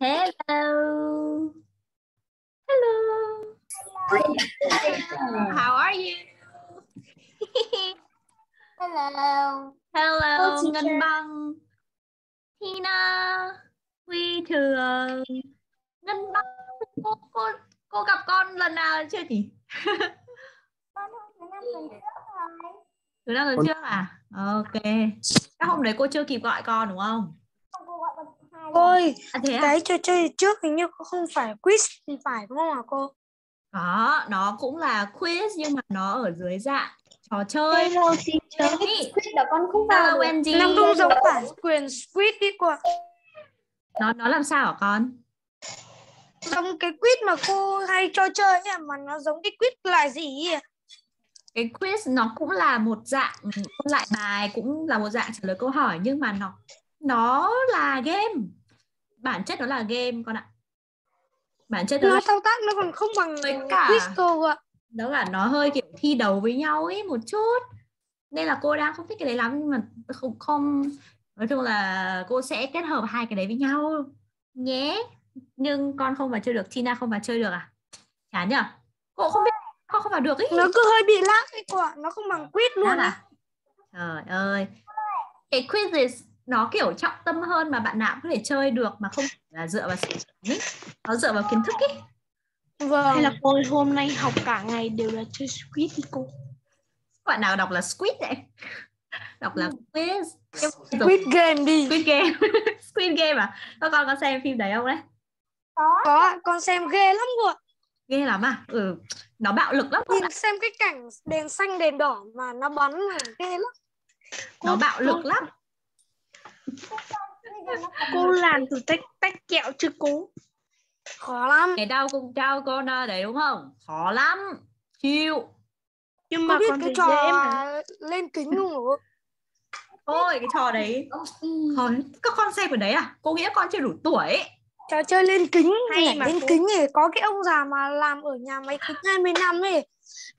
Hello. Hello. How are you? Hello. Hello, Hello, Ngân. Băng. Tina. Huy Thường. Ngân Băng. Cô, cô, cô gặp con lần nào chưa nhỉ? Con hôm năm tuần trước rồi. Từ năm lần trước à? Ok. Các hôm đấy cô chưa kịp gọi con đúng không? Không cô gọi con hai lần. Ôi, À thế à? cái trò chơi trước hình như không phải quiz thì phải đúng không hả cô? Có, nó cũng là quiz nhưng mà nó ở dưới dạng trò chơi. Hello teacher. Quiz đó con không vào Hello được. Wendy. Nó không giống bản quyền squid đi cô ạ. Nó nó làm sao hả con? Giống cái quiz mà cô hay cho chơi ấy, mà nó giống cái quiz là gì ấy. Cái quiz nó cũng là một dạng ôn lại bài, cũng là một dạng trả lời câu hỏi nhưng mà nó nó là game. Bản chất nó là game con ạ. Bản chất nó Nó thao tác nó còn không bằng Với cả- quiz cô ạ. đó là nó hơi kiểu thi đấu với nhau ấy một chút nên là cô đang không thích cái đấy lắm nhưng mà không không nói chung là cô sẽ kết hợp hai cái đấy với nhau nhé nhưng con không vào chơi được Tina không vào chơi được à chán nhở cô không biết con không vào được ý Nó cứ hơi bị lag ấy cô ạ. Nó không bằng quiz luôn à? trời ơi cái quiz nó kiểu trọng tâm hơn mà bạn nào cũng có thể chơi được mà không là dựa vào sự ý. nó dựa vào kiến thức ý Vâng. Hay là cô hôm nay học cả ngày đều là chơi Squid đi cô? bạn nào đọc là squid vậy đọc là quiz mà dùng Squid game đi. Squid Game Squid Game à các con có xem phim đấy không đấy Có. Có con xem ghê lắm ạ. Ghê lắm à ừ nó bạo lực lắm Nhìn xem cái cảnh đèn xanh đèn đỏ mà nó bắn là ghê lắm. nó bạo lực lắm nó có Cô làm từ tách tách kẹo chứ cô? Khó lắm. cái đau cung trao con đấy đúng không khó lắm chịu Nhưng Cô mà biết con cái thấy trò dễ mà. lên kính không hả? thôi cái trò đấy thôi các con xem ở đấy à cô nghĩ con chưa đủ tuổi ấy. Trò chơi lên kính Hay mà lên cô. kính thì có cái ông già mà làm ở nhà máy kính 20 năm ấy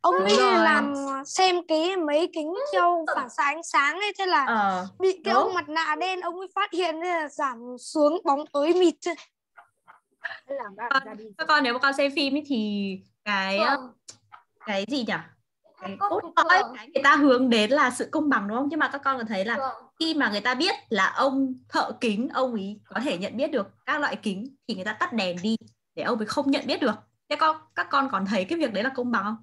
ông ấy làm xem cái mấy kính theo phản xạ ánh sáng ấy thế là ờ bị cái đúng. ông mặt nạ đen ông ấy phát hiện thế là giảm xuống bóng tối mịt chứ. các con nếu mà con xem phim ấy thì cái Vâng. cái gì nhỉ cái thường. cái người ta hướng đến là sự công bằng đúng không nhưng mà các con có thấy là Vâng. khi mà người ta biết là ông thợ kính ông ấy có thể nhận biết được các loại kính thì người ta tắt đèn đi để ông ấy không nhận biết được thế con các con còn thấy cái việc đấy là công bằng không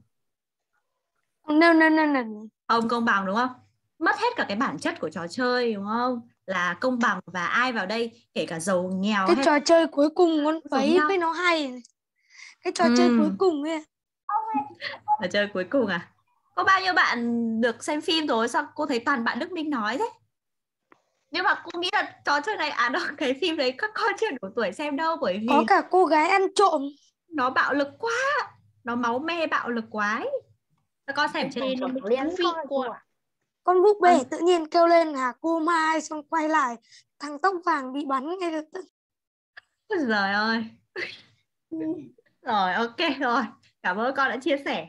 No no no no. không công bằng đúng không mất hết cả cái bản chất của trò chơi đúng không là công bằng và ai vào đây kể cả giàu nghèo Cái hay trò chơi cuối cùng con thấy với nó hay. Cái trò chơi Ừ. cuối cùng ấy. trò chơi cuối cùng à có bao nhiêu bạn được xem phim rồi sao cô thấy toàn bạn Đức Minh nói thế nhưng mà cô nghĩ là trò chơi này à đâu cái phim đấy các con chưa đủ tuổi xem đâu bởi vì Có cả cô gái ăn trộm. nó bạo lực quá nó máu me bạo lực quá ấy. các con xem trên nó Liên thú vị con cô ạ. của- Con búp bê Ăn- tự nhiên kêu lên là cô Mai xong quay lại thằng tóc vàng bị bắn ngay lập tức. Trời ơi. rồi ok rồi. Cảm ơn con đã chia sẻ.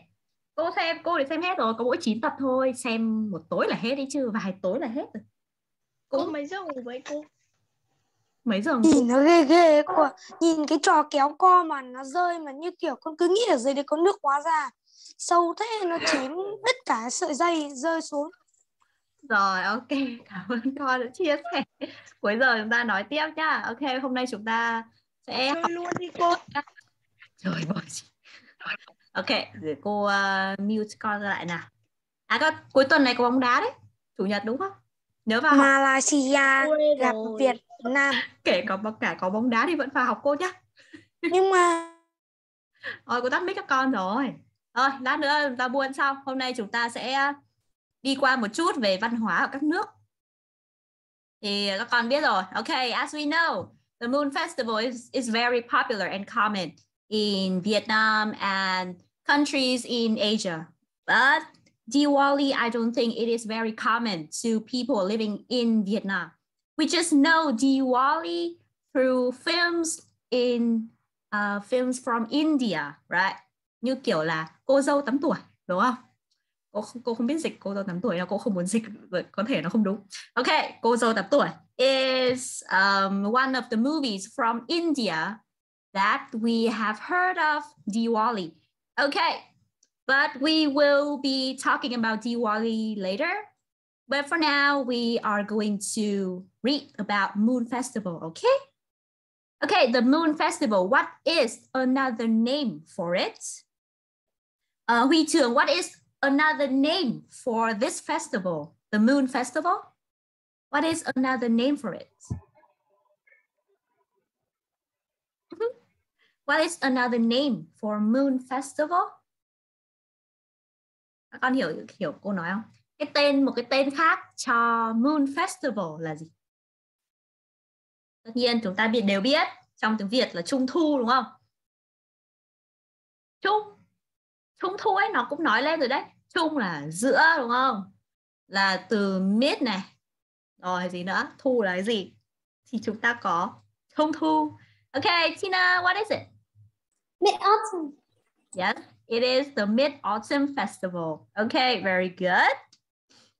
Cô xem cô thì xem hết rồi, có mỗi 9 tập thôi, xem một tối là hết đấy chứ, vài tối là hết rồi. Cô Cũng mấy giờ ngủ vậy cô? mấy giờ nhìn nó ghê ghê cô nhìn cái trò kéo co mà nó rơi mà như kiểu con cứ nghĩ ở dưới đấy có nước hóa ra sâu thế nó chém tất cả sợi dây rơi xuống Rồi ok, cảm ơn con đã chia sẻ. Cuối giờ chúng ta nói tiếp nhá. Ok, hôm nay chúng ta sẽ học Chơi luôn đi cô. Trời ơi. Ok, để cô uh, mute con ra lại nào. À con cuối tuần này có bóng đá đấy. Chủ nhật đúng không? Nhớ vào Malaysia gặp. Việt Nam kể có cả có bóng đá thì vẫn vào học cô nhá. nhưng mà Rồi cô tắt mic các con rồi. Rồi, lát nữa chúng ta buôn xong. Hôm nay chúng ta sẽ đi qua một chút về văn hóa ở các nước. Thì các con biết rồi. Ok, as we know, the Moon Festival is, is very popular and common in Vietnam and countries in Asia. But Diwali, I don't think it is very common to people living in Vietnam. We just know Diwali through films in uh, films from India, right? Như kiểu là cô dâu 8 tuổi, đúng không? Cô cô không biết dịch cô dâu 8 tuổi đâu, cô không muốn dịch, có thể nó không đúng. Ok, cô dâu 8 tuổi. is um, one of the movies from India that we have heard of Diwali. Okay, but we will be talking about Diwali later. But for now, we are going to read about Moon Festival, okay? Okay, the Moon Festival, what is another name for it? Uh, Huy Trường, what is another name for this festival, the Moon Festival? What is another name for it? What is another name for Moon Festival? Các con hiểu hiểu cô nói không? Cái tên một cái tên khác cho Moon Festival là gì? Tất nhiên chúng ta biết đều biết trong tiếng Việt là Trung thu đúng không? Trung Trung thu ấy nó cũng nói lên rồi đấy. Trung là giữa đúng không? Là từ mid này. Rồi gì nữa? Thu là cái gì? Thì chúng ta có Trung thu. Okay, Tina, what is it? Mid autumn. Yes, it is the Mid Autumn Festival. Okay, very good.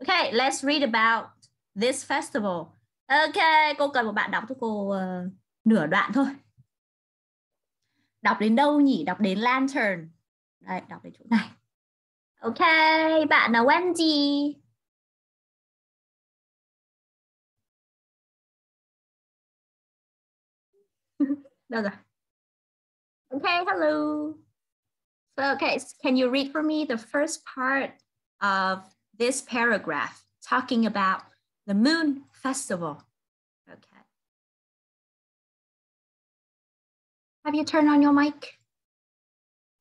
Okay, let's read about this festival. Okay, cô cần một bạn đọc cho cô uh, nửa đoạn thôi. Đọc đến đâu nhỉ? Đọc đến lantern. Đây, đọc đến chỗ này. Okay, bạn là Wendy. Đâu rồi? Okay, hello. So, okay, can you read for me the first part of this paragraph talking about the moon festival? Okay. Have you turned on your mic?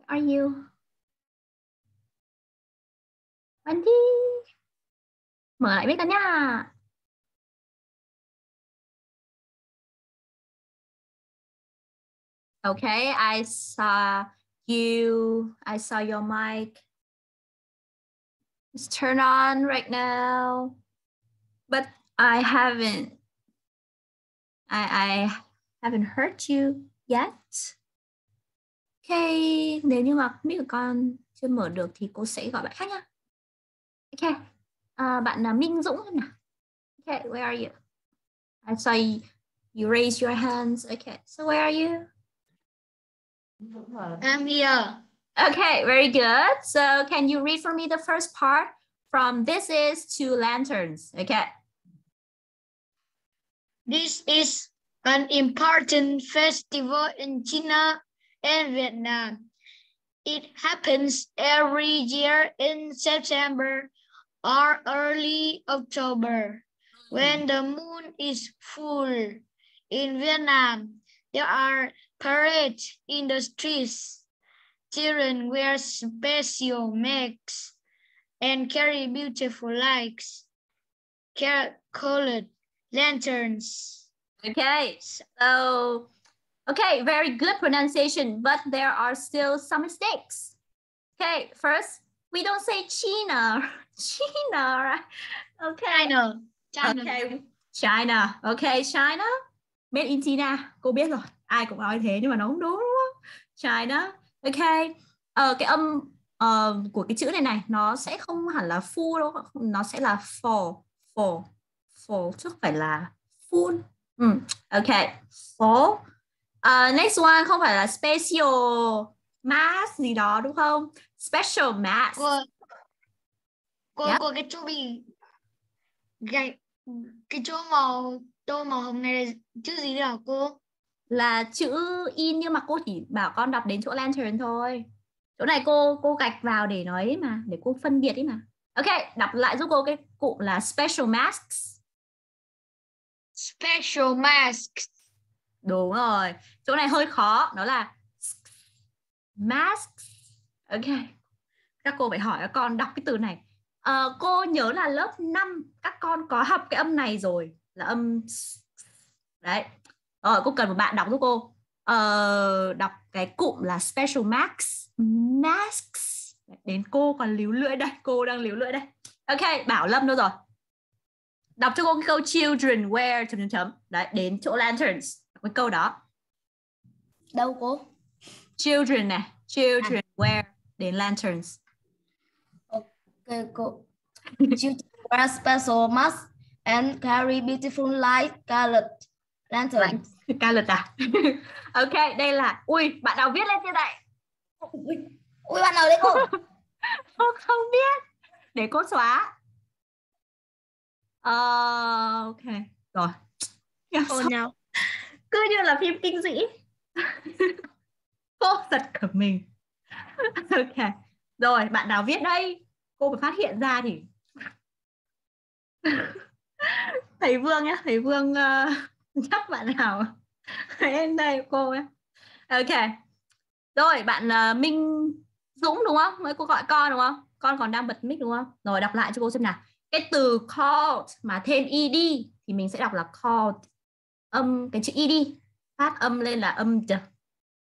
Are you? Wendy. Lại nha. Okay, I saw you. I saw your mic. It's turned on right now. But I haven't I I haven't heard you yet. Okay, nếu như mà mic của con chưa mở được thì cô sẽ gọi bạn khác nha. Okay. uh, bạn là Minh Dũng thôi nào. Okay, where are you? I saw you, you raise your hands. Okay, so where are you? I'm here. Okay, very good. So can you read for me the first part from this is to lanterns? Okay. This is an important festival in China and Vietnam. It happens every year in September or early October when the moon is full. In Vietnam, there are parades in the streets. Children wear special masks and carry beautiful lights, colored lanterns. Okay. So okay, very good pronunciation, but there are still some mistakes. Okay, first we don't say China. China, right? Okay. China. China. Okay. China. Okay, China. Made in China. Cô biết rồi. Ai cũng nói thế nhưng mà nó không đúng không? China. Okay. Ờ, cái âm ờ, của cái chữ này này nó sẽ không hẳn là full đâu, nó sẽ là for, for, for chứ không phải là full. Ừ. Okay. For. Ờ, next one không phải là special mask gì đó đúng không? Special mask. Cô, cô, Dạ. cô cái chỗ bị gạch cái chỗ màu tô màu hồng này là chữ gì hả cô? Là chữ in nhưng mà cô chỉ bảo con đọc đến chỗ lantern thôi. Chỗ này cô cô gạch vào để nói ấy mà để cô phân biệt ấy mà. Ok đọc lại giúp cô cái cụm là special masks. Special mask. đúng rồi. Chỗ này hơi khó nó là masks. Ok. Các cô phải hỏi các con đọc cái từ này. Ờ, cô nhớ là lớp 5 các con có học cái âm này rồi là âm đấy rồi cô cần một bạn đọc giúp cô. Ờ, đọc cái cụm là special masks. Masks. Đến cô còn líu lưỡi đây cô đang líu lưỡi đây. Ok bảo lâm đâu rồi? Đọc cho cô cái câu children wear chấm chấm chấm. Đấy đến chỗ lanterns. Cái câu đó. Đâu cô? children này children wear đến lanterns. Okay, cô. Children wear special mask and carry beautiful light colored lanterns. ca lực à? Ok đây là ui bạn nào viết lên trên này Ui bạn nào đấy cô? cô không biết. Để cô xóa. Ờ, ok. Rồi. Oh no. cứ như là phim kinh dị. Cô giật cả mình. Ok. Rồi bạn nào viết đây? Cô phải phát hiện ra thì. Thầy vương nhá thầy vương uh, chắc bạn nào em đây cô ấy. Ok. Rồi bạn uh, minh dũng đúng không? Mới cô gọi con đúng không? Con còn đang bật mic đúng không? Rồi đọc lại cho cô xem nào. Cái từ called mà thêm ed thì mình sẽ đọc là called âm cái chữ ed phát âm lên là âm chật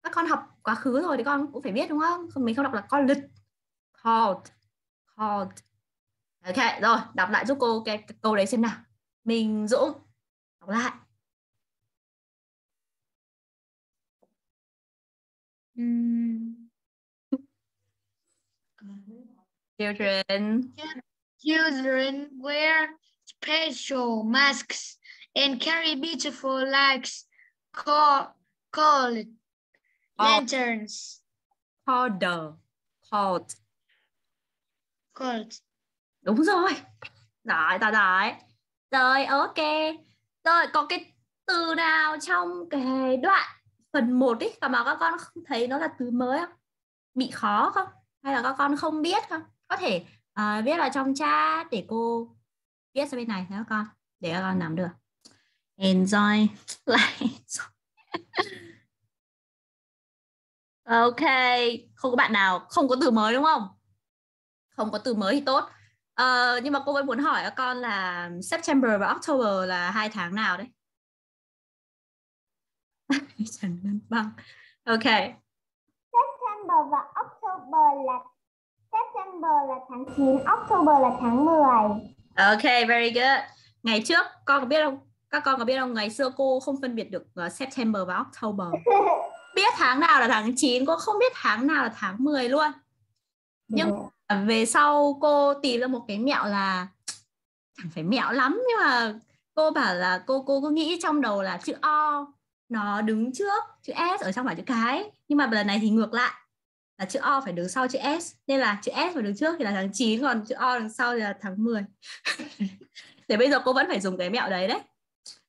các con học quá khứ rồi thì con cũng phải biết đúng không? Không mình không đọc là con lịch called called ok rồi đọc lại giúp cô cái, cái câu đấy xem nào. Mình dũng đọc lại. Mm, children. Children wear special masks and carry beautiful lights called, called lanterns. called. Called. Called. đúng rồi. Giỏi giỏi giỏi rồi ok. Rồi có cái từ nào trong cái đoạn phần 1 ấy mà các con không thấy nó là từ mới không? Bị khó không? Hay là các con không biết không? Có thể uh, viết vào trong chat để cô viết sang bên này thấy các con để các con nắm được. Enjoy lại. Ok không có bạn nào không có từ mới đúng không? Không có từ mới thì tốt. Uh, nhưng mà cô vẫn muốn hỏi các con là September và October là hai tháng nào đấy? Trần Ngân Băng ok September và October là September là tháng 9, October là tháng 10. ok very good. Ngày trước con có biết không? Các con có biết không? Ngày xưa cô không phân biệt được uh, September và October. Biết tháng nào là tháng 9 cô không biết tháng nào là tháng 10 luôn. Nhưng về sau cô tìm ra một cái mẹo là chẳng phải mẹo lắm nhưng mà cô bảo là cô cô có nghĩ trong đầu là chữ O nó đứng trước chữ S ở trong phải chữ cái. Nhưng mà lần này thì ngược lại là chữ O phải đứng sau chữ S. Nên là chữ S phải đứng trước thì là tháng 9 còn chữ O đứng sau thì là tháng 10 để bây giờ cô vẫn phải dùng cái mẹo đấy đấy.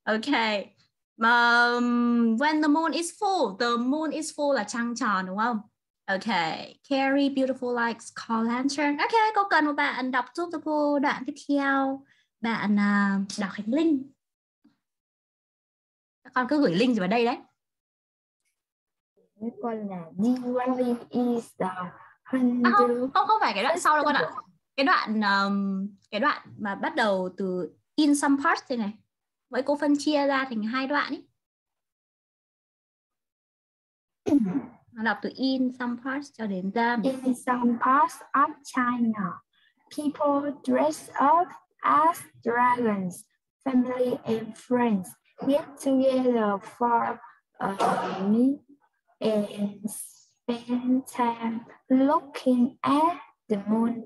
Ok. Um, when the moon is full the moon is full là trăng tròn đúng không? Okay, carry beautiful lights, call lantern. Okay, cô cần một bạn đọc giúp cho cô đoạn tiếp theo. Bạn à, uh, Đào Khánh Linh. Con cứ gửi link vào đây đấy. con là Diwali is the À, không, không không phải cái đoạn sau đâu con ạ. Cái đoạn um, cái đoạn mà bắt đầu từ in some parts thế này. Vậy cô phân chia ra thành hai đoạn ý. Nó đọc từ in some parts cho đến them. In some parts of China, people dress up as dragons. Family and friends get together for a meal and spend time looking at the moon.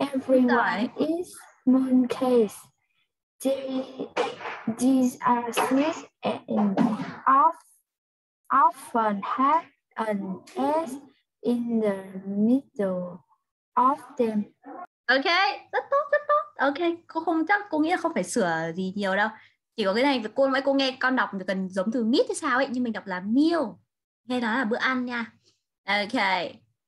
Everyone is mooncakes. They- These are sweet and of, often have an S in the middle of them. Ok, rất tốt, rất tốt. Ok, cô không chắc cô nghĩ là không phải sửa gì nhiều đâu. Chỉ có cái này cô mấy cô nghe con đọc thì cần giống từ meat hay sao ấy, nhưng mình đọc là meal. Nghe đó là bữa ăn nha. Ok.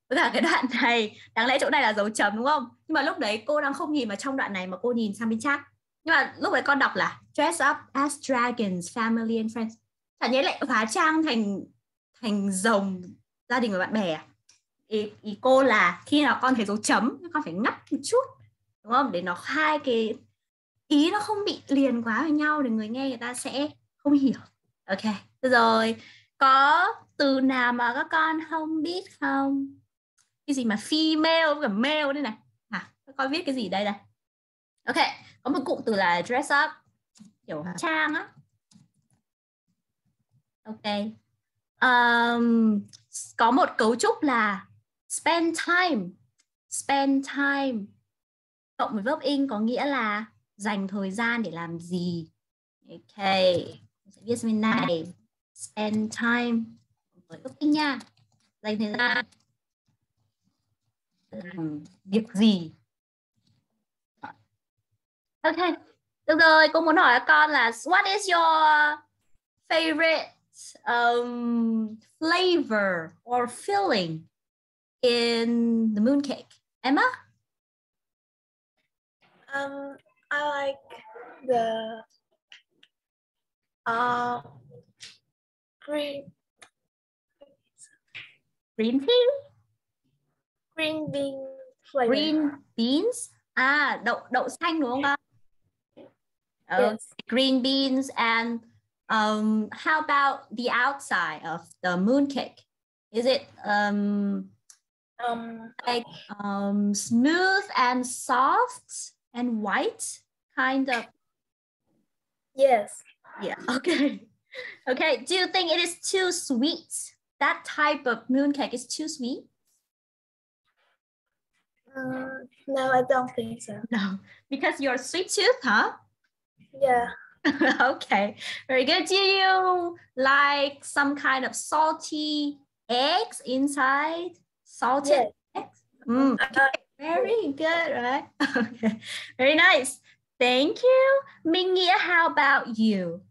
Với cả cái đoạn này, đáng lẽ chỗ này là dấu chấm đúng không? Nhưng mà lúc đấy cô đang không nhìn vào trong đoạn này mà cô nhìn sang bên chat. Nhưng mà lúc đấy con đọc là dress up as dragons, family and friends. Chả nhẽ lại hóa trang thành thành rồng gia đình và bạn bè à? ý, ý cô là khi nào con thấy dấu chấm con phải ngắt một chút đúng không để nó hai cái ý nó không bị liền quá với nhau để người nghe người ta sẽ không hiểu. Ok rồi. Có từ nào mà các con không biết không? Cái gì mà female với cả male đây này? À các con viết cái gì đây đây ok có một cụm từ là dress up kiểu trang á. Ok. Um, có một cấu trúc là spend time. Spend time cộng với verb in có nghĩa là dành thời gian để làm gì? Ok Mình sẽ viết bên này. Spend time với cooking nha. Dành thời gian làm việc gì? Ok được rồi. Cô muốn hỏi các con là what is your favorite um, flavor or filling in the mooncake? Emma? Um, I like the uh, green green tea green bean flavor. green beans? À đậu đậu xanh đúng không? Con Yes. Okay, green beans and um how about the outside of the mooncake is it um Um, like um smooth and soft and white kind of yes. yeah okay okay do you think it is too sweet that type of mooncake is too sweet Uh, no, I don't think so. no because you're sweet tooth huh Yeah. okay, very good. Do you like some kind of salty eggs inside? Salted Yes. eggs? Mm, Uh, very good, right? Okay, very nice. Thank you. Nghĩa, how about you?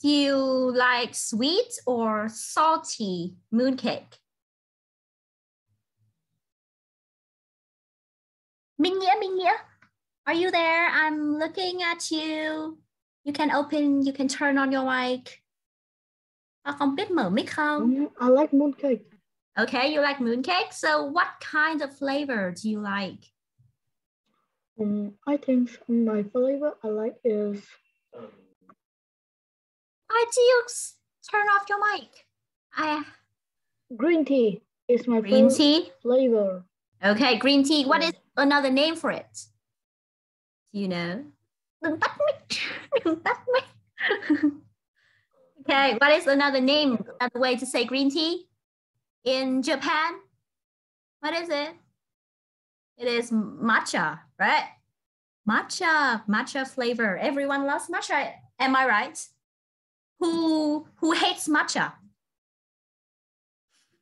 Do you like sweet or salty mooncake? Nghĩa, Minh are you there? I'm looking at you. You can open, you can turn on your mic. Biết mở mic không? Um, I like mooncake. Okay, you like mooncake. So what kind of flavor do you like? Um, I think my flavor I like is Why do you turn off your mic? I green tea. Is my green tea. flavor. Okay, green tea. What is another name for it? Do you know? Đừng tắt mic. Đừng tắt mic. okay, what is another name? Another way to say green tea in Japan? What is it? It is matcha, right? Matcha, matcha flavor. Everyone loves matcha. Am I right? Who who hates matcha?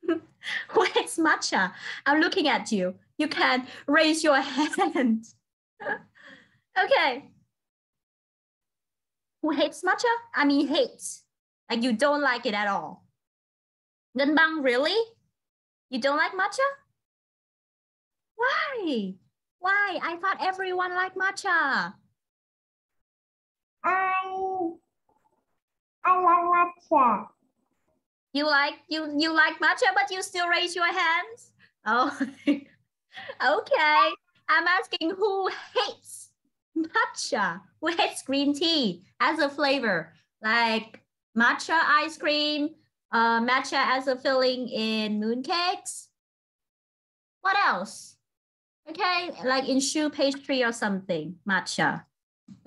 who hates matcha? I'm looking at you. You can raise your hand. okay. Who hates matcha? I mean, hates. Like you don't like it at all. Ngân băng, really? You don't like matcha? Why? Why? I thought everyone liked matcha. I I like matcha. You like you you like matcha, but you still raise your hands. Oh, okay. I'm asking who hates matcha, who hates green tea as a flavor, like matcha ice cream, uh, matcha as a filling in mooncakes. What else? Okay, like in shoe pastry or something, matcha.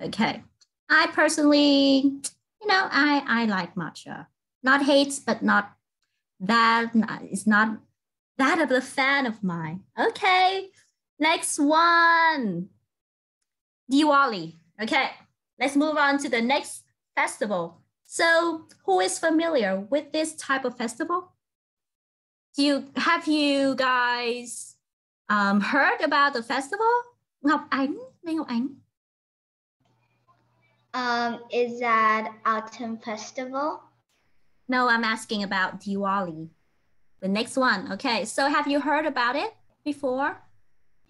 Okay. I personally, you know, I I like matcha not hates, but not that it's not that of a fan of mine. Okay, next one. Diwali. Okay, let's move on to the next festival. So, who is familiar with this type of festival? Do you have you guys um, heard about the festival? Ngọc Ánh, Lê Ngọc Ánh. Um, is that autumn festival? No, I'm asking about Diwali. The next one. Okay, so have you heard about it before?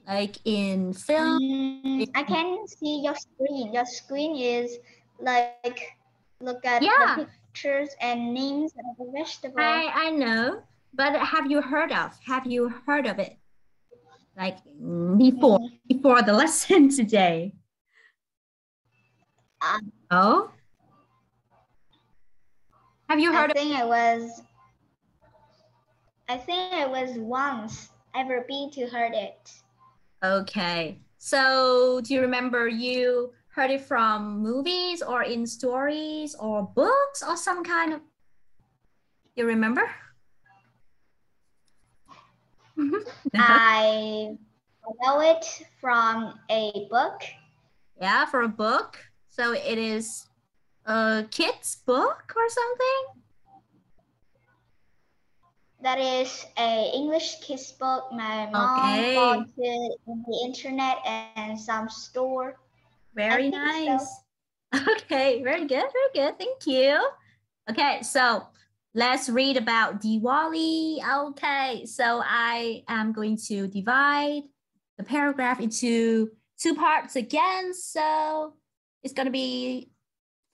Like in film? Mm, I can see your screen. Your screen is like look at Yeah. the pictures and names of the vegetable. I, I know, but have you heard of? Have you heard of it? Like mm, before before the lesson today? Um, Oh? Have you I heard of think it was. I think it was once ever been to heard it. Okay. So do you remember you heard it from movies or in stories or books or some kind of you remember? Mhm. No? I know it from a book Yeah, for a book. So it is a kid's book or something? That is a English kids book my mom Okay. bought it on the internet and some store. Very think so. nice. Okay, very good, very good. Thank you. Okay, so let's read about Diwali. Okay, so I am going to divide the paragraph into two parts again. So it's going to be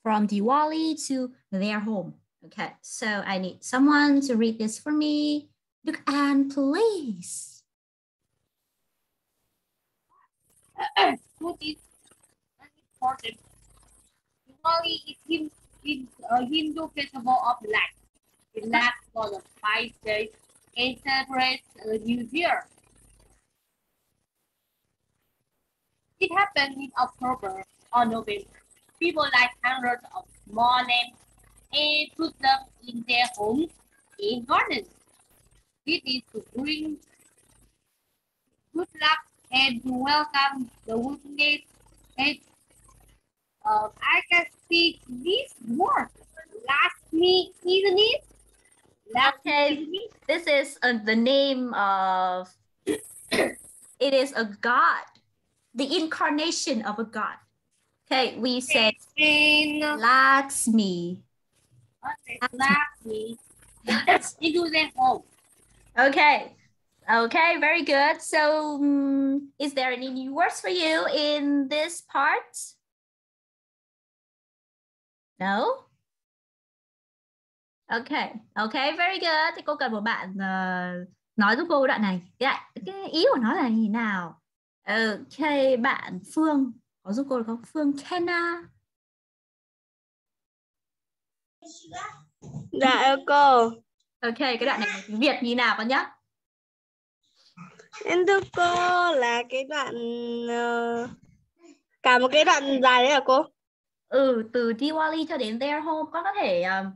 from Diwali to their home. Okay, so I need someone to read this for me. Look Ann, please. Food is important. Diwali is Hin- Hin- a Hindu festival of light. It lasts for the five days and celebrates a new year. It happens in October or November. People light hundreds of small lamps and put them in their homes and gardens. This is to bring good luck and to welcome the witness. And uh, I can speak this word. Last me, it? Last Okay. isn't? This is uh, the name of, it is a god, the incarnation of a god. Okay, we say uh, Lakshmi. last me into their home. Okay, okay, very good. So, mm, is there any new words for you in this part? No? Okay, okay, very good. Thì cô cần một bạn ờ, nói giúp cô đoạn này. Cái, cái ý của nó là như thế nào? Ok, bạn Phương có giúp cô được không? Phương Kenna. Dạ cô. Ok, cái đoạn này tiếng Việt như nào con nhá? Em thưa cô là cái đoạn ờ, cả một cái đoạn dài đấy hả cô? Ừ từ Diwali cho đến their home con có thể um,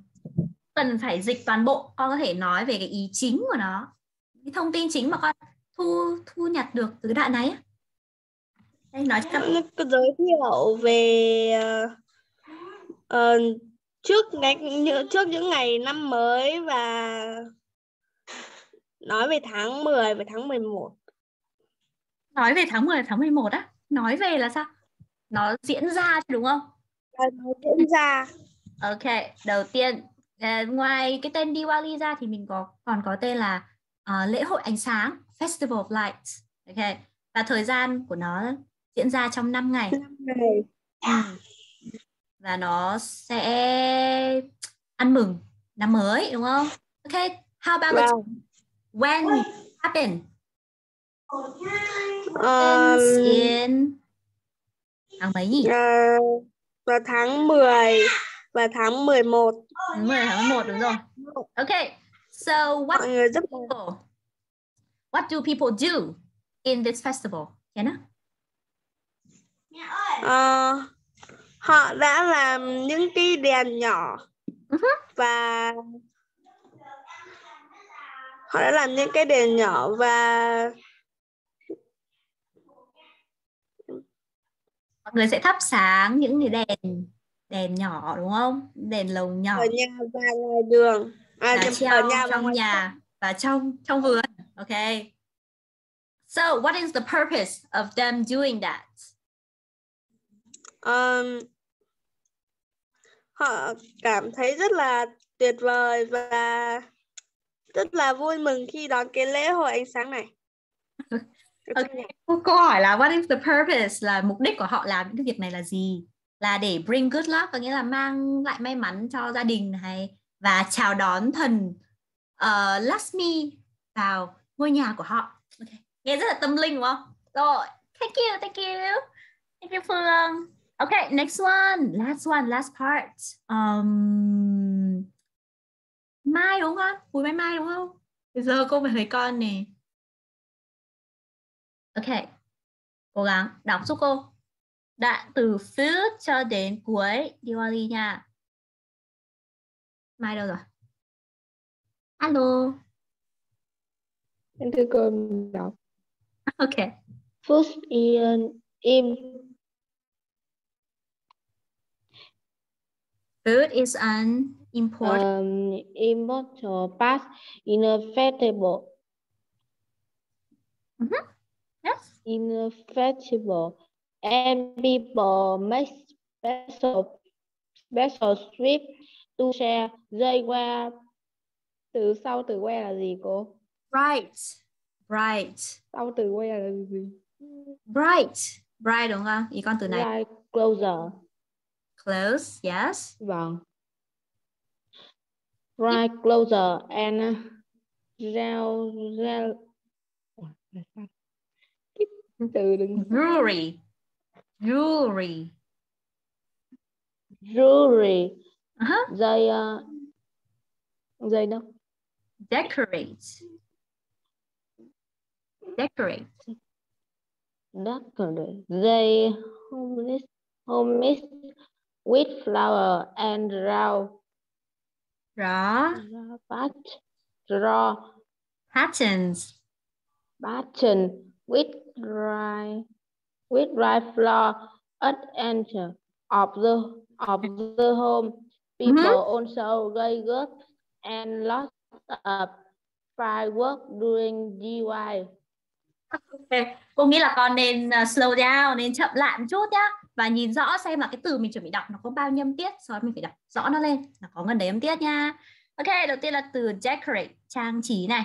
cần phải dịch toàn bộ. Con có thể nói về cái ý chính của nó. Cái thông tin chính mà con thu thu nhặt được từ đoạn này đây nói cho có giới thiệu về ờ, ờ, trước ngày trước những ngày năm mới và nói về tháng 10 và tháng 11. nói về tháng 10 tháng 11 á? Nói về là sao? Nó diễn ra đúng không nó diễn ra ok đầu tiên à, ngoài cái tên Diwali ra thì mình có còn có tên là à, lễ hội ánh sáng Festival of Lights ok và thời gian của nó diễn ra trong 5 ngày năm ngày. Ừ. và nó sẽ ăn mừng năm mới đúng không? Ok, how about Vâng. when happen? Ờ, Happens in tháng mấy nhỉ? ờ, vào tháng 10 và tháng 11 Tháng 10 tháng 11 đúng rồi. Ok, so what mọi người rất people what do people do in this festival? Kenna? Ờ, họ đã làm những cái đèn nhỏ Ừ hứ. và họ đã làm những cái đèn nhỏ và Mọi người sẽ thắp sáng những cái đèn đèn nhỏ đúng không? Đèn lồng nhỏ. ở nhà và ngoài đường à, là treo ở nhà và trong nhà và trong trong vườn. Okay. So what is the purpose of them doing that? Ờm, họ cảm thấy rất là tuyệt vời và rất là vui mừng khi đón cái lễ hội ánh sáng này. Okay. Câu hỏi là what is the purpose là mục đích của họ làm những cái việc này là gì? Là để bring good luck có nghĩa là mang lại may mắn cho gia đình này và chào đón thần uh, Lakshmi vào ngôi nhà của họ. Okay. Nghe rất là tâm linh đúng không? Rồi, thank you, thank you. Thank you Phương. Okay, next one, last one, last part. Um, Mai đúng không? Bùi Mai Mai đúng không? Bây giờ cô phải thấy con nè. Ok, cố gắng đọc giúp cô. Đoạn từ first cho đến cuối Diwali nha. Mai đâu rồi? Alo. Em thưa cô đọc. Ok. First in im Food is an important. um, immortal past inevitable yes. inevitable and people make special special trip to share dây qua từ sau từ que là gì cô Bright. Bright. sau từ que là gì Bright. Bright đúng không? Ý con từ này. like closer Close. Yes. vâng right closer and uh, rel rel từ đừng Jewelry. Jewelry. jewelry Uh-huh. dây uh, dây đâu Decorate. Decorate. decorate they homemade homemade with flower and raw Draw. but draw Patterns. button with dry with dry flower at enter. Of the of the home people also gave up and lots of firework during DY Ok, cô nghĩ là con nên uh, slow down, nên chậm lại một chút nhá. Và nhìn rõ xem là cái từ mình chuẩn bị đọc nó có bao nhiêu âm tiết, sau đó mình phải đọc rõ nó lên là có gần đấy âm tiết nha. Ok, đầu tiên là từ decorate, trang trí này.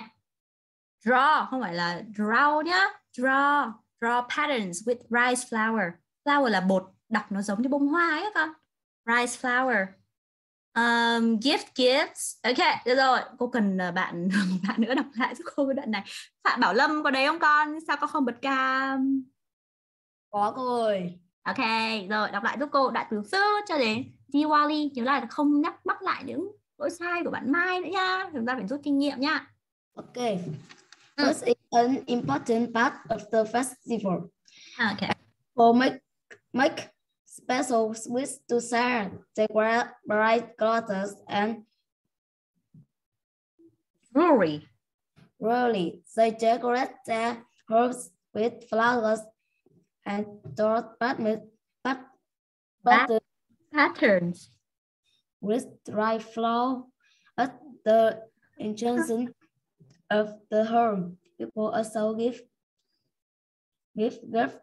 Draw không phải là draw nhá, draw, draw patterns with rice flour. Flour là bột, đọc nó giống như bông hoa ấy con. Rice flour. Um, gift gifts. Ok, được rồi. Cô cần uh, bạn bạn nữa đọc lại giúp cô cái đoạn này. Phạm Bảo Lâm có đấy không con? Sao con không bật cam? Có cô ơi. Ok, rồi đọc lại giúp cô đoạn từ food cho đến Diwali. Nhớ là không nhắc mắc lại những lỗi sai của bạn Mai nữa nha. Chúng ta phải rút kinh nghiệm nha. Okay. First is an important part of the festival. Ah, ok. For make make special sweets to share. They wear bright clothes and Jewelry. really they decorate their homes with flowers and dot but but That- but Patterns. with dry flour at the intention of the home. People also give give gift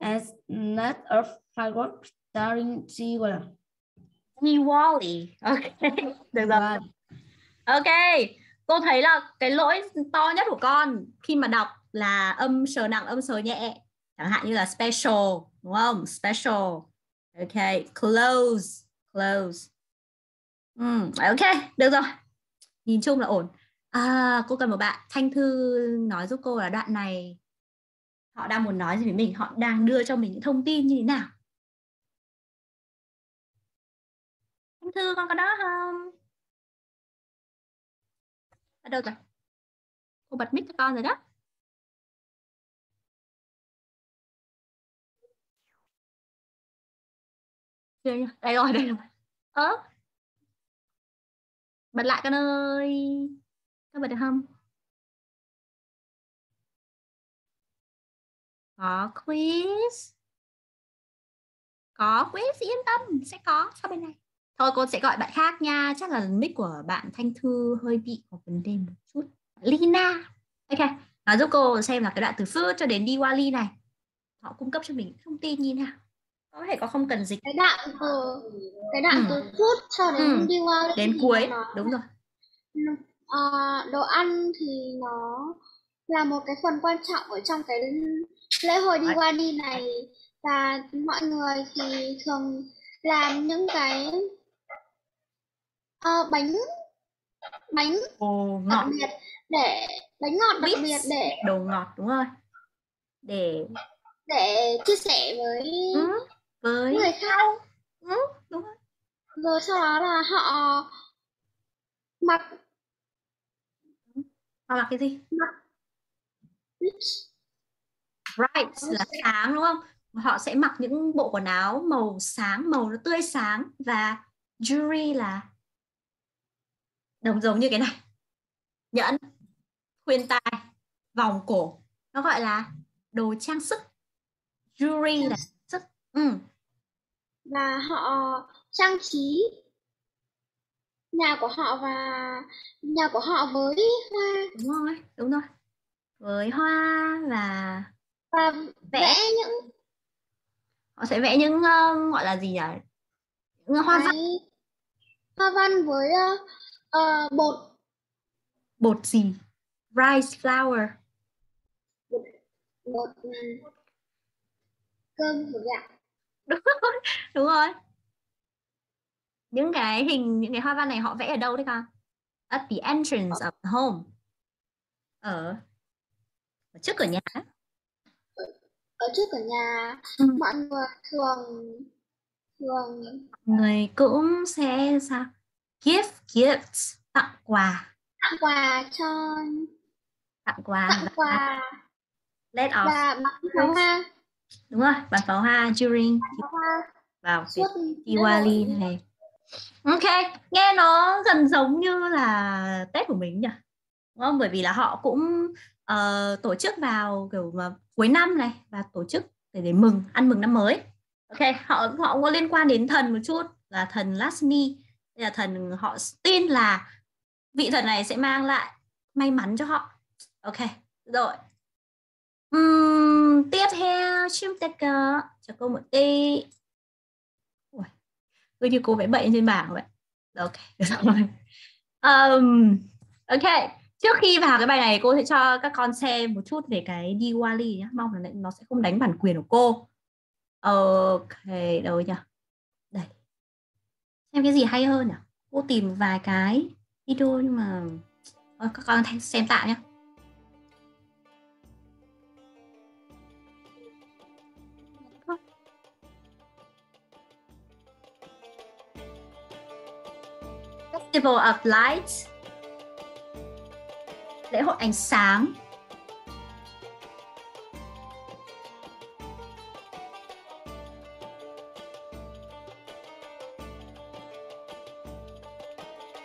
as net of fireworks during Diwali. Diwali. Ok. Được rồi. Ok. Cô thấy là cái lỗi to nhất của con khi mà đọc là âm sờ nặng, âm sờ nhẹ. Chẳng hạn như là special, đúng không? Special. Ok. Close. Close. Ừ, ok, được rồi. Nhìn chung là ổn. À, cô cần một bạn Thanh Thư nói giúp cô là đoạn này họ đang muốn nói gì với mình, họ đang đưa cho mình những thông tin như thế nào. Thanh Thư con có đó không? Ở đâu rồi? Cô bật mic cho con rồi đó. Đây rồi, đây rồi. Ơ. Bật lại con ơi. Con bật được không? Có quiz. Có quiz yên tâm, sẽ có sau bên này. Thôi cô sẽ gọi bạn khác nha, chắc là mic của bạn Thanh Thư hơi bị có vấn đề một chút. Lina. Ok, nói giúp cô xem là cái đoạn từ food cho đến Diwali này. Họ cung cấp cho mình thông tin như nào. Có thể có không cần dịch cái đoạn từ cái đoạn Ừ. từ phút cho đến Ừ. Diwali đến cuối. nó- Đúng rồi. Ờ, đồ ăn thì nó là một cái phần quan trọng ở trong cái lễ hội. Diwali này và mọi người thì thường làm những cái ờ, bánh bánh Ồ, đặc ngọt, biệt để bánh ngọt đặc Sweets. biệt để đồ ngọt đúng rồi. Để để chia sẻ với ừ, với người khác ừ, đúng rồi. rồi sau đó là họ mặc Họ mặc cái gì? Bright là sáng đúng không? Họ sẽ mặc những bộ quần áo màu sáng, màu nó tươi sáng và jewelry là đồng giống như cái này. Nhẫn, khuyên tai, vòng cổ. Nó gọi là đồ trang sức. Jewelry là sức. Ừ. và họ trang trí nhà của họ và nhà của họ với hoa. Đúng rồi đúng rồi. Với hoa và và Vẽ. vẽ những họ sẽ vẽ những ờ, gọi là gì nhỉ? Những hoa văn. Cái hoa văn với ờ, ờ, bột. Bột gì? Rice flour. Bột ừ, cơm của gạo. Đúng rồi đúng rồi những cái hình những cái hoa văn này họ vẽ ở đâu đấy con? At the entrance of the home. Ở, ở trước cửa nhà. Ở trước cửa nhà. Ừ. mọi người thường thường người cũng sẽ sao? Give gifts tặng quà. Tặng quà cho tặng quà. Tặng quà. Let off. Và bắn pháo hoa. Đúng rồi bắn pháo hoa during pháo hoa vào suốt Diwali. này ok nghe nó gần giống như là Tết của mình nhỉ? Đúng không? Bởi vì là họ cũng uh, tổ chức vào kiểu mà cuối năm này và tổ chức để để mừng ăn mừng năm mới. Ok họ họ cũng có liên quan đến thần một chút là thần Lakshmi đây là thần họ tin là vị thần này sẽ mang lại may mắn cho họ. Ok rồi. Uhm, tiếp theo chúng ta có cho cô một tí cứ như cô vẽ bậy trên bảng vậy. Ok được rồi. Um, ok trước khi vào cái bài này cô sẽ cho các con xem một chút về cái Diwali nhé mong là nó sẽ không đánh bản quyền của cô. Ok đâu nhỉ? Đây. Xem cái gì hay hơn nhỉ? Cô tìm vài cái video nhưng mà các con xem tạm nhé Festival of Lights lễ hội ánh sáng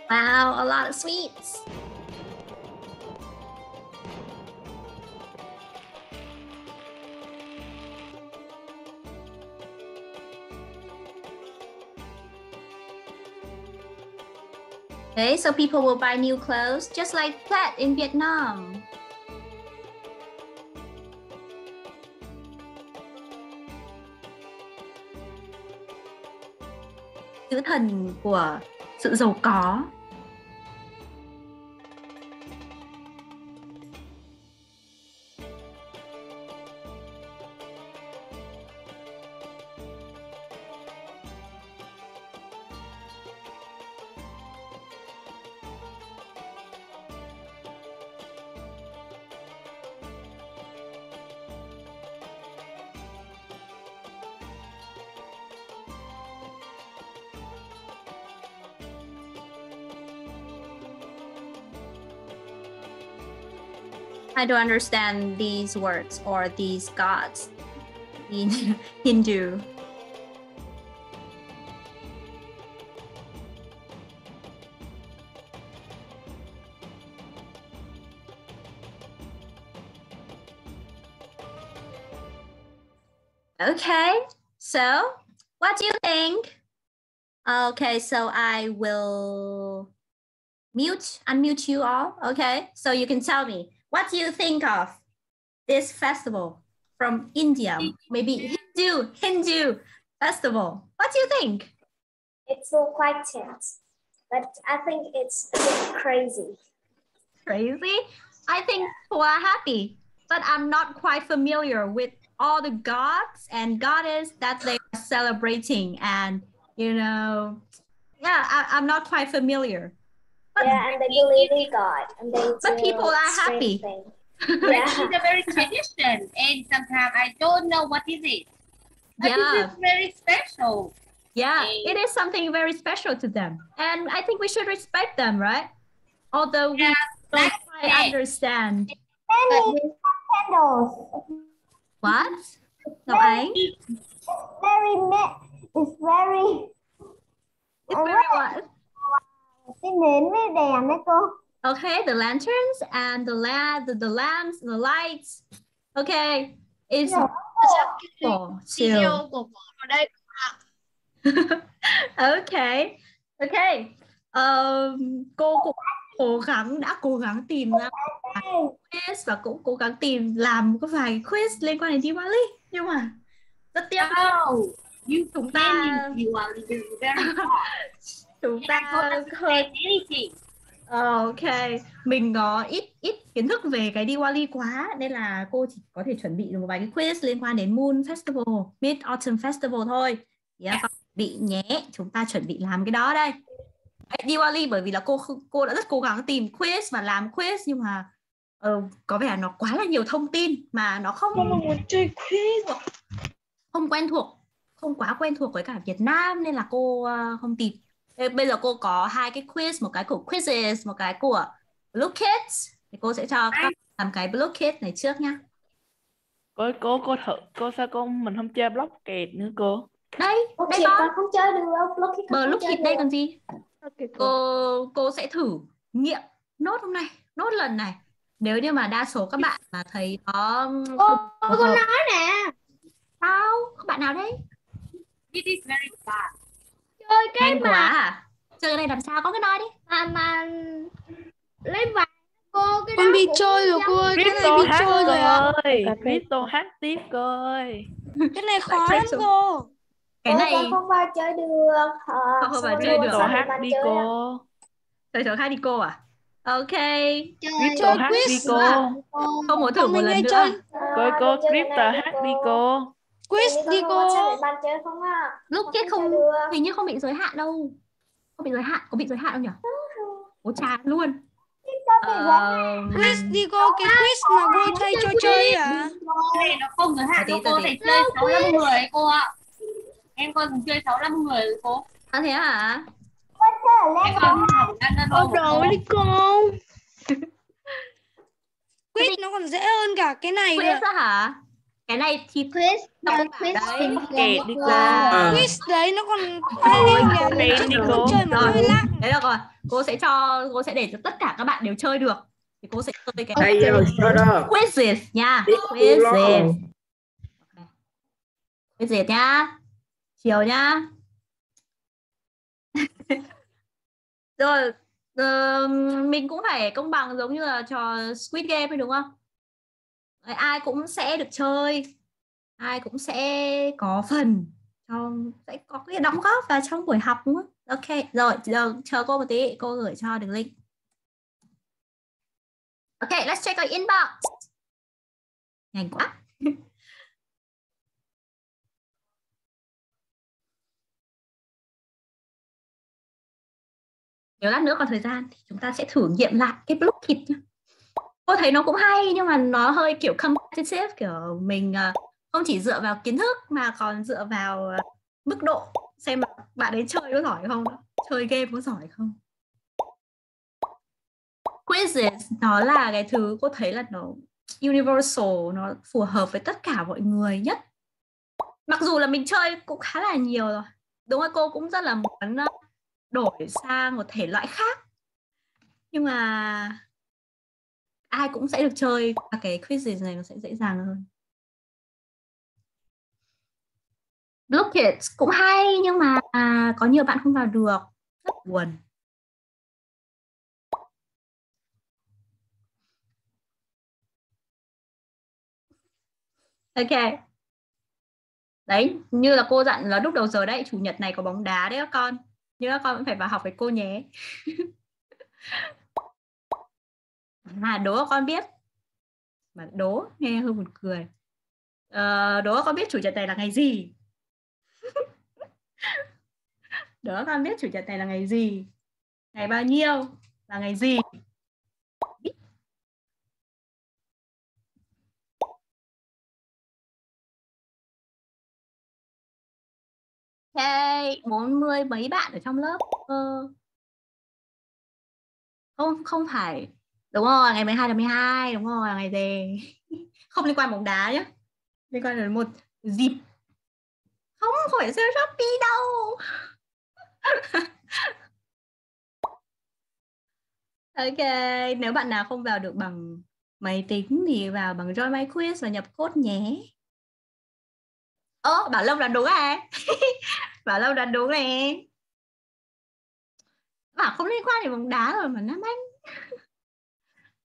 Wow, a lot of sweets. Okay, so people will buy new clothes just like that in Vietnam. Chữ thần của sự giàu có. I don't understand these words or these gods in Hindu. Okay, so what do you think? Okay, so I will mute, unmute you all. Okay, so you can tell me what do you think of this festival from India? Maybe Hindu, Hindu festival. What do you think? It's all quite tense, but I think it's a bit crazy. Crazy? I think people are happy, but I'm not quite familiar with all the gods and goddess that they are celebrating, and you know, yeah, I, I'm not quite familiar. But yeah, and they believe in God, and they But people are happy. things. But Yeah. it's a very tradition, eh, and sometimes I don't know what is it. But Yeah. this is very special. Yeah, Okay. it is something very special to them. And I think we should respect them, right? Although we don't that's quite it. understand. Many candles. What? No, I. Very It's very. It's very what? Cái nến với đèn đấy cô. Okay, the lanterns and the la the, the lamps and the lights. Okay, beautiful CEO too. của ở đây okay, okay. Ờ, cô cũng cố gắng đã cố gắng tìm ra quiz và cũng cố gắng tìm làm có vài quiz liên quan đến Diwali nhưng mà rất tiếc No, you chúng ta is very. chúng ta hơi. Ờ, ok mình có ít ít kiến thức về cái Diwali quá nên là cô chỉ có thể chuẩn bị được một vài cái quiz liên quan đến Moon Festival, Mid Autumn Festival thôi. Thì yeah. bị nhé, chúng ta chuẩn bị làm cái đó đây. Diwali bởi vì là cô không- cô đã rất cố gắng tìm quiz và làm quiz nhưng mà ờ, có vẻ là nó quá là nhiều thông tin mà nó không muốn chơi quiz không quen thuộc không quá quen thuộc với cả Việt Nam nên là cô ờ, không tìm Thế bây giờ cô có hai cái quiz một cái của quizzes một cái của Blue Kids. Thì cô sẽ cho các bạn làm cái Blue Kids này trước nhá. Cô cô cô thử cô sao cô mình không chơi block kẹt nữa cô? Đây Block đây con. không chơi được Block không chơi Kids đây còn gì? Cô cô sẽ thử nghiệm nốt hôm nay nốt lần này. Nếu như mà đa số các bạn mà thấy nó Cô, không cô hợp- nói nè. Sao? Các bạn nào đấy It is very fast. Chơi cái quá mà à. Chơi cái này làm sao? Có cái nói đi. Mà mà lấy vàng cô cái Con bị chơi rồi cô ơi, cái này bị hát chơi cô rồi ạ. ơi. Crystal hát tiếp cô ơi. Cái này khó lắm cô. cái này con không bao chơi được. Ờ, Không, sorry, chơi được. Hát đi cô. chơi chỗ khác đi cô à? Ok. Chơi. Crystal hát đi cô. không muốn thử một lần nữa. chơi. À? cô À, này hát đi cô quiz Cô. cô. chơi không ạ? Lúc Con kết không chơi hình như không bị giới hạn đâu. Không bị giới hạn có bị giới hạn không nhỉ? Ố chán luôn. Ờ, Quiz đi cô, cái quiz mà cô thay cho chơi à? Này nó không giới hạn đâu cô thể chơi 65 người cô ạ. Em con từng chơi 65 người với cô. à, thế hả? Em con học đi con Quiz nó còn dễ hơn cả cái này quiz nữa. hả cái này thì quiz Đâu quiz đấy. thường đi cô Quiz đấy nó còn hơn là Tên mình đi cô. chơi mà Rồi. hơi lạ. đấy là rồi. Cô sẽ cho cô sẽ để cho tất cả các bạn đều chơi được. Thì cô sẽ chơi cái up. quizzes nha. Quizzes quizzes nhá chiều nhá rồi ờ, mình cũng phải công bằng giống như là trò Squid Game ấy đúng không? Đấy, ai cũng sẽ được chơi. Ai cũng sẽ có phần trong, sẽ có cái đóng góp vào trong buổi học, đúng không? Ok, rồi giờ chờ cô một tí, cô gửi cho đường link ok, let's check our inbox. Nhanh quá. Nếu lát nữa còn thời gian thì chúng ta sẽ thử nghiệm lại cái block kit nhé cô thấy nó cũng hay, nhưng mà nó hơi, kiểu, competitive, kiểu, mình ờ, không chỉ dựa vào kiến thức mà còn dựa vào ờ, mức độ xem bạn ấy chơi có giỏi không chơi game có giỏi không. Quizzes, nó là cái thứ cô thấy là nó universal, nó phù hợp với tất cả mọi người nhất. Mặc dù là mình chơi cũng khá là nhiều rồi, đúng rồi, cô cũng rất là muốn ờ, đổi sang một thể loại khác. Nhưng mà ai cũng sẽ được chơi và cái quiz này nó sẽ dễ dàng hơn. Block it cũng hay nhưng mà à, có nhiều bạn không vào được. Rất buồn. Ok. Đấy như là cô dặn là lúc đầu giờ đấy chủ nhật này có bóng đá đấy các con. Nhưng các con vẫn phải vào học với cô nhé. à đố con biết mà đố nghe hơi buồn cười ờ, đố con biết chủ nhật này là ngày gì đố con biết chủ nhật này là ngày gì ngày bao nhiêu là ngày gì Ok, bốn mươi mấy bạn ở trong lớp. Ờ. Không không phải. Đúng rồi, ngày 12 tháng 12, đúng rồi, ngày gì? Không liên quan bóng đá nhé. Liên quan đến một dịp. Không, không phải sale Shopee đâu. ok, nếu bạn nào không vào được bằng máy tính thì vào bằng Join My Quiz và nhập code nhé. Ơ, Bảo Long đoán đúng à? Bảo Long đoán đúng này bảo không liên quan đến bóng đá rồi mà Nam Anh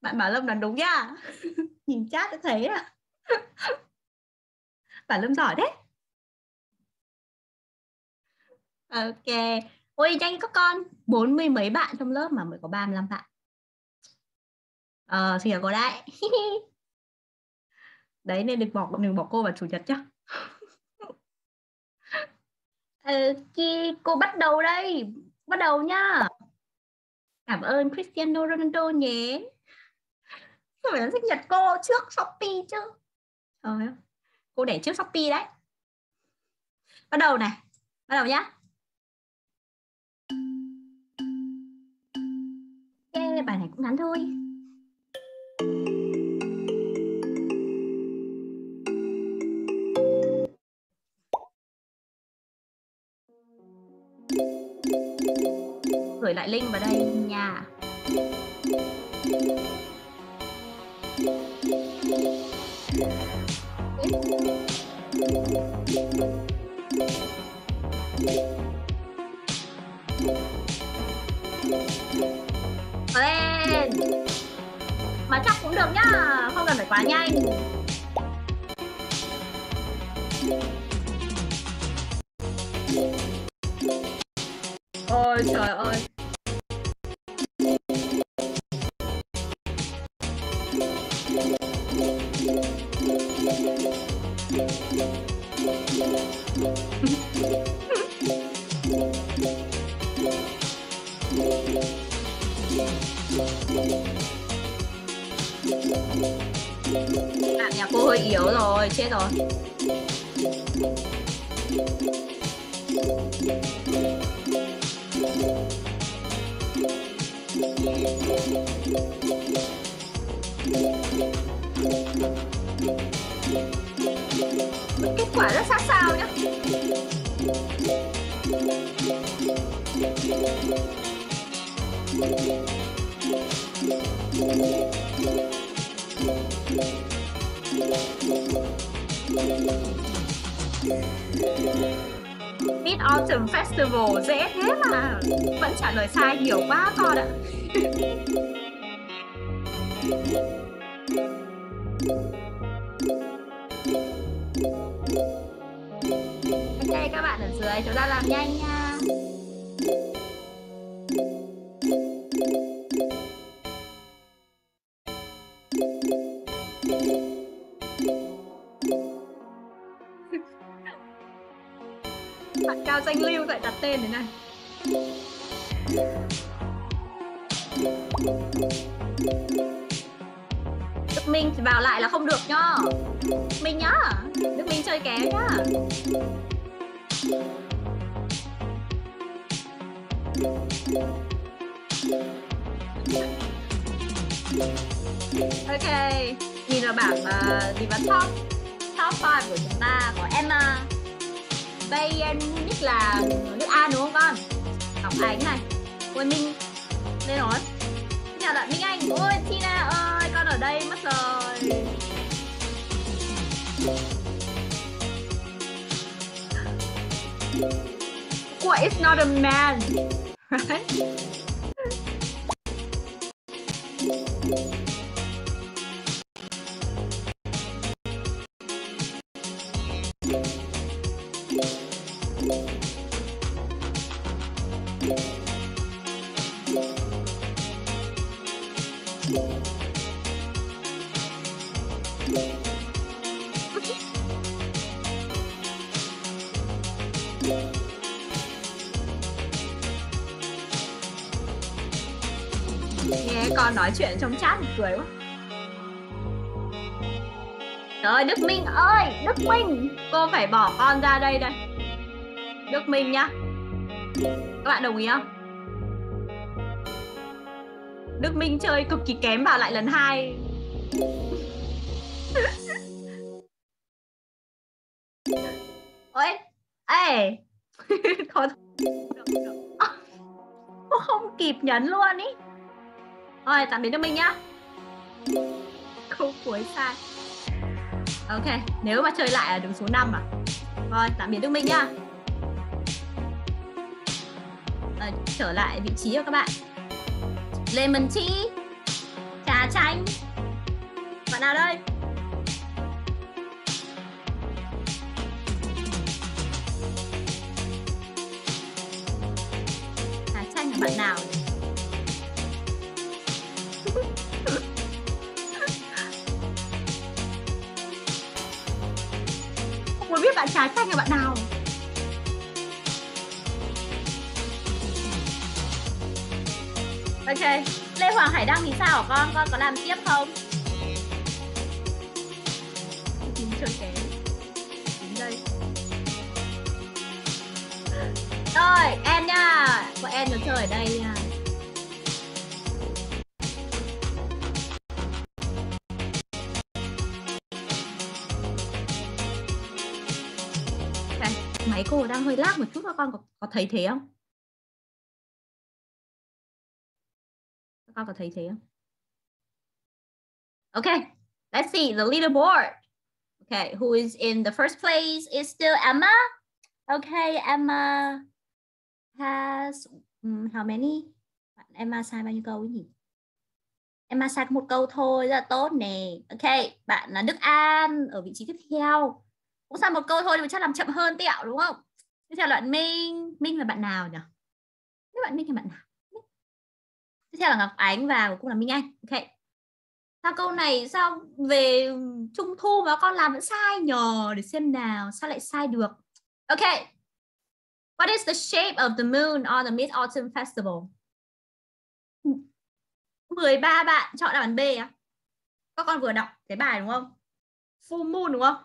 bạn bảo Lâm đoán đúng nha. Nhìn chat đã thấy à bạn Lâm giỏi đấy. Ok. Ôi nhanh các con. Bốn mươi mấy bạn trong lớp mà mới có 35 bạn. Ờ chào cô đấy đấy nên đừng bỏ đừng bỏ cô vào chủ nhật nhá. Ờ, khi cô bắt đầu đây. Bắt đầu nhá. Cảm ơn Cristiano Ronaldo nhé không phải là sinh nhật cô trước Shopee chứ? Trời ơi, cô để trước Shopee đấy. Bắt đầu này bắt đầu nhá. Yeah, bài này cũng ngắn thôi. Gửi lại link vào đây nha. Lên. Mà chắc cũng được nhá không cần phải quá nhanh. Bạn nhà cô hơi yếu rồi chết rồi. Kết quả rất sát sao nhá. Mid Autumn Festival, dễ thế mà. Vẫn trả lời sai nhiều quá con ạ. Ok, các bạn ở dưới, chúng ta làm nhanh nha. Tên thế này Đức Minh thì vào lại là không được nhá. Minh nhá. Đức Minh chơi kém nhá. Ok Nhìn vào bảng uh, gì mà top Top 5 của chúng ta có Emma. Bayern Munich là nước a đúng không con? Ngọc Ánh này. Quân Minh, Lên rồi chào bạn Minh Anh. Ôi, Tina ơi, con ở đây mất rồi. What is not a man? Right? Cười quá. Trời Đức Minh ơi, Đức Minh, Cô phải bỏ con ra đây đây. Đức Minh nhá. Các bạn đồng ý không? Đức Minh chơi cực kỳ kém vào lại lần hai. Ôi, Ê. Thôi không kịp nhấn luôn ý. Rồi tạm biệt Đức Minh nhá. Câu cuối sai. Ok nếu mà chơi lại là đứng số 5 à? Rồi tạm biệt Đức Minh nhá. À, trở lại vị trí của các bạn. Lemon tea trà chanh. Bạn nào đây? Trà chanh là bạn nào bạn trái xanh là bạn nào? Ok, Lê Hoàng Hải Đăng thì sao hả con? Con có làm tiếp không? Chín trời kém đây. Rồi, em nha. Bọn em nó chơi ở đây nha. Cô lag một chút các con có, có thấy thế không? Các con có thấy thế không? Okay, let's see the leaderboard. Okay, who is in the first place is still Emma. Okay, Emma has um, how many? Emma sai bao nhiêu câu ấy nhỉ? Emma sai một câu thôi, rất là tốt nè. Ok, bạn là Đức An ở vị trí tiếp theo. Cũng sai một câu thôi nhưng mà chắc làm chậm hơn tẹo đúng không? Tiếp theo là bạn Minh. Minh là bạn nào nhỉ? Các bạn Minh là bạn nào? tiếp theo là Ngọc Ánh và cũng là Minh Anh. Ok. Sao câu này sao về trung thu mà con làm vẫn sai nhờ? Để xem nào, sao lại sai được? Ok. What is the shape of the moon on the Mid Autumn Festival 13 bạn chọn đáp án B á. Các con vừa đọc cái bài đúng không? Full moon đúng không?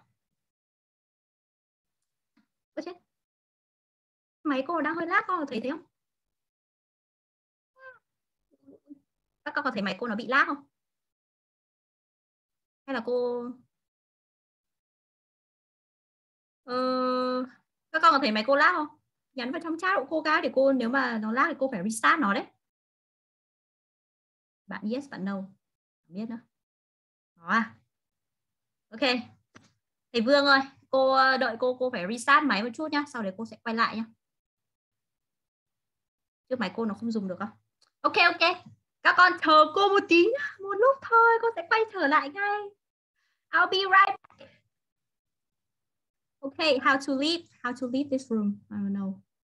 Ôi chết máy cô đang hơi lát con có thấy thế không? Các con có thấy máy cô nó bị lag không? Hay là cô ờ, các con có thấy máy cô lag không? Nhắn vào trong chat của cô cái để cô nếu mà nó lag thì cô phải restart nó đấy. Bạn yes bạn no. Không biết nữa. Đó à. Ok. Thầy Vương ơi cô đợi cô cô phải restart máy một chút nhá sau đấy cô sẽ quay lại nhá chứ máy cô nó không dùng được không ok ok các con chờ cô một tí một lúc thôi cô sẽ quay trở lại ngay I'll be right back. Okay, how to leave? How to leave this room? I don't know.